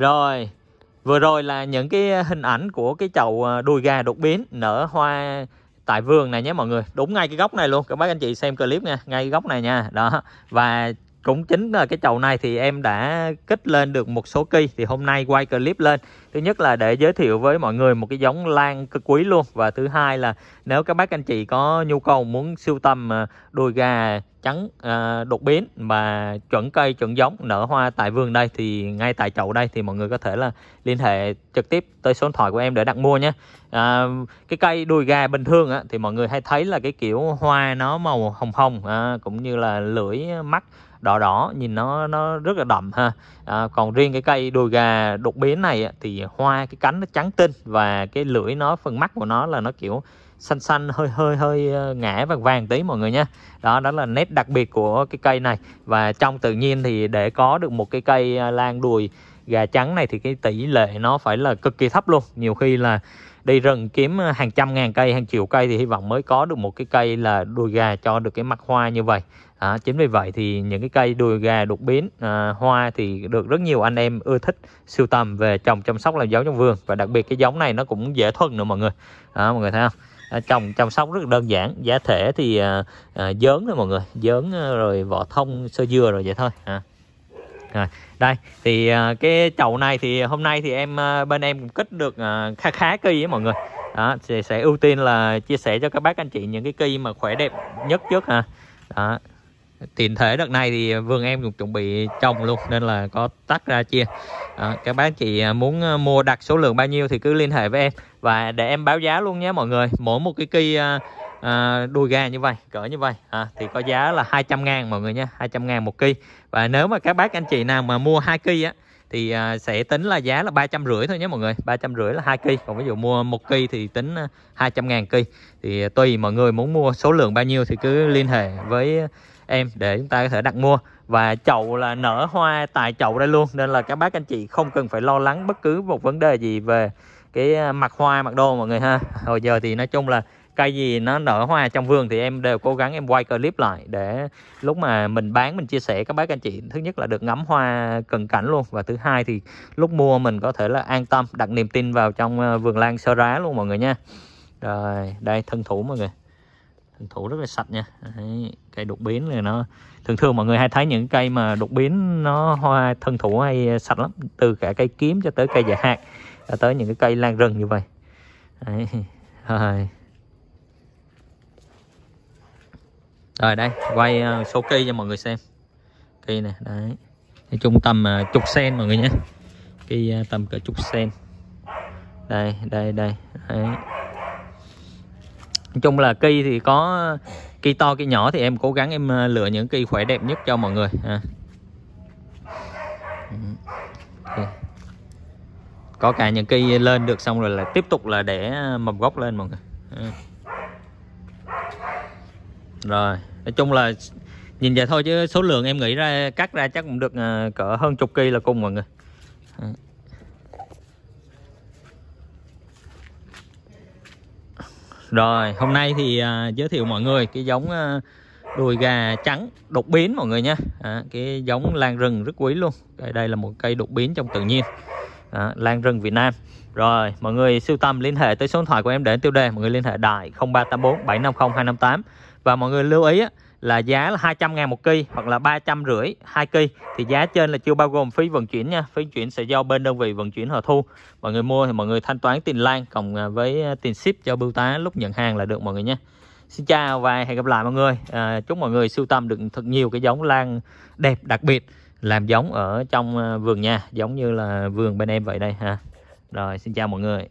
Rồi, vừa rồi là những cái hình ảnh của cái chậu à, đùi gà đột biến nở hoa tại vườn này nhé mọi người. Đúng ngay cái góc này luôn. Các bác anh chị xem clip nha, ngay cái góc này nha. Đó. Và cũng chính là cái chậu này thì em đã kích lên được một số cây thì hôm nay quay clip lên. Thứ nhất là để giới thiệu với mọi người một cái giống lan cực quý luôn. Và thứ hai là nếu các bác anh chị có nhu cầu muốn sưu tầm à, đùi gà trắng à, đột biến và chuẩn cây chuẩn giống nở hoa tại vườn đây thì ngay tại chậu đây thì mọi người có thể là liên hệ trực tiếp tới số điện thoại của em để đặt mua nhé. À, cái cây đùi gà bình thường á, thì mọi người hay thấy là cái kiểu hoa nó màu hồng hồng à, cũng như là lưỡi mắt đỏ đỏ nhìn nó nó rất là đậm ha. À, còn riêng cái cây đùi gà đột biến này thì hoa cái cánh nó trắng tinh và cái lưỡi nó phần mắt của nó là nó kiểu xanh xanh hơi hơi hơi ờ, ngã vàng vàng tí mọi người nha. Đó đó là nét đặc biệt của cái cây này. Và trong tự nhiên thì để có được một cái cây à, lan đùi gà trắng này thì cái tỷ lệ nó phải là cực kỳ thấp luôn. Nhiều khi là đi rừng kiếm à, hàng trăm ngàn cây hàng triệu cây thì hy vọng mới có được một cái cây là đùi gà cho được cái mặt hoa như vậy. À, chính vì vậy thì những cái cây đùi gà đục biến à, hoa thì được rất nhiều anh em ưa thích siêu tầm về trồng chăm sóc làm giống trong vườn. Và đặc biệt cái giống này nó cũng dễ thuần nữa mọi người. À, mọi người thấy không? À, trồng chăm sóc rất đơn giản giá thể thì à, à, dớn thôi mọi người. Dớn à, rồi vỏ thông sơ dừa rồi vậy thôi. À. À, đây thì à, cái chậu này thì hôm nay thì em à, bên em cũng kích được à, khá khá cây ấy mọi người. Đó thì sẽ ưu tiên là chia sẻ cho các bác anh chị những cái cây mà khỏe đẹp nhất trước ha. Đó tiền thể đợt này thì vườn em cũng chuẩn bị trồng luôn nên là có tắt ra chia. À, các bác chị à, muốn à, mua đặt số lượng bao nhiêu thì cứ liên hệ với em. Và để em báo giá luôn nhé mọi người. Mỗi một cái cây à, à, đùi gà như vậy cỡ như vậy à, thì có giá là 200 ngàn mọi người nha 200 ngàn một cây. Và nếu mà các bác anh chị nào mà mua hai cây á thì à, sẽ tính là giá là ba trăm rưỡi thôi nhé mọi người. ba trăm rưỡi là hai cây. Còn ví dụ mua một cây thì tính à, 200 ngàn cây. Thì tùy mọi người muốn mua số lượng bao nhiêu thì cứ liên hệ với em, để chúng ta có thể đặt mua. Và chậu là nở hoa tại chậu đây luôn, nên là các bác anh chị không cần phải lo lắng bất cứ một vấn đề gì về cái à, mặt hoa, mặt đồ mọi người ha. Hồi giờ thì nói chung là cây gì nó nở hoa trong vườn thì em đều cố gắng em quay clip lại để lúc mà mình bán, mình chia sẻ, các bác anh chị, thứ nhất là được ngắm hoa cận cảnh luôn. Và thứ hai thì lúc mua mình có thể là an tâm, đặt niềm tin vào trong à, vườn lan sơ rá luôn mọi người nha. Rồi, đây, thân thủ mọi người thủ rất là sạch nha. Đấy, cây đột biến này nó thường thường mọi người hay thấy những cây mà đột biến nó hoa thân thủ hay sạch lắm từ cả cây kiếm cho tới cây dạ hạt cho tới những cái cây lan rừng như vậy. Đấy. rồi. Rồi đây quay ờ, số cây cho mọi người xem. Cây này đấy. Nói chung tầm uh, chục sen mọi người nhé. Cây uh, ờ, tầm cỡ chục sen. Đây đây đây. Đấy nói chung là cây thì có, cây to, cây nhỏ thì em cố gắng em ờ, lựa những cây khỏe đẹp nhất cho mọi người à. Ừ. có cả những cây lên được xong rồi là tiếp tục là để ờ, mầm gốc lên mọi người à. rồi, nói chung là nhìn vậy thôi chứ số lượng em nghĩ ra, cắt ra chắc cũng được ờ, cỡ hơn chục cây là cùng mọi người à. Rồi hôm nay thì uh, giới thiệu mọi người cái giống uh, đùi gà trắng đột biến mọi người nha à, Cái giống lan rừng rất quý luôn. Đây, đây là một cây đột biến trong tự nhiên. À, Lan rừng Việt Nam. Rồi mọi người siêu tâm liên hệ tới số điện thoại của em để tiêu đề. Mọi người liên hệ đại 0384 750 258 Và mọi người lưu ý á, là giá là 200 ngàn một cây hoặc là 300 rưỡi hai cây thì giá trên là chưa bao gồm phí vận chuyển nha. Phí chuyển sẽ do bên đơn vị vận chuyển họ thu. Mọi người mua thì mọi người thanh toán tiền lan cộng à, với à, tiền ship cho bưu tá lúc nhận hàng là được mọi người nhé Xin chào và hẹn gặp lại mọi người. À, chúc mọi người sưu tầm được thật nhiều cái giống lan đẹp đặc biệt làm giống ở trong à, vườn nha. Giống như là vườn bên em vậy đây ha. Rồi xin chào mọi người.